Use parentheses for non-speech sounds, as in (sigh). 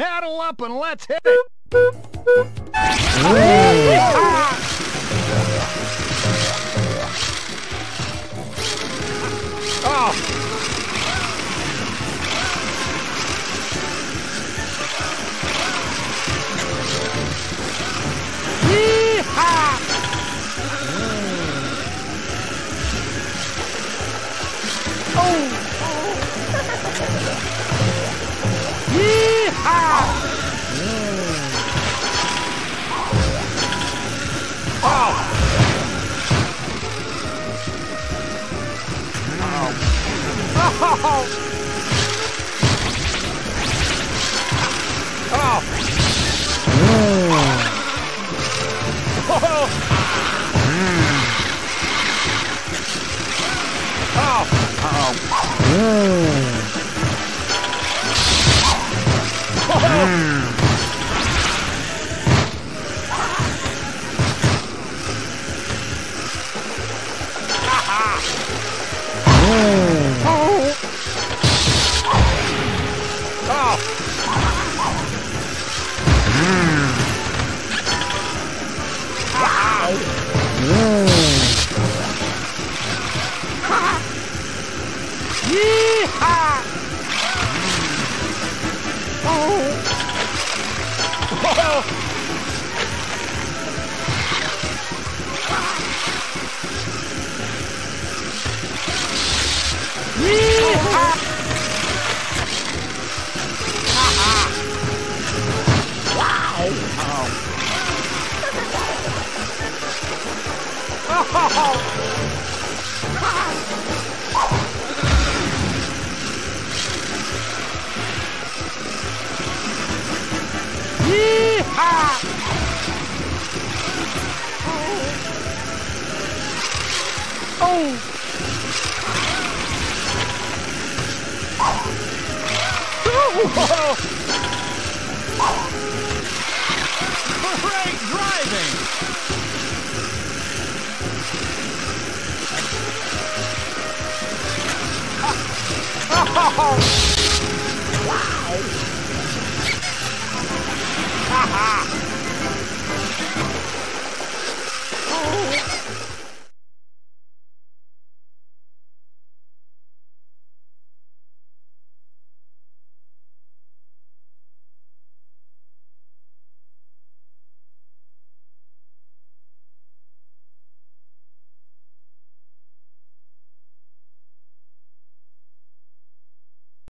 Saddle up and let's hit it! Ah. Oh! Oh! oh. oh. oh. Ohio. Ah! Oh! Great driving! Ha! oh! (laughs) oh.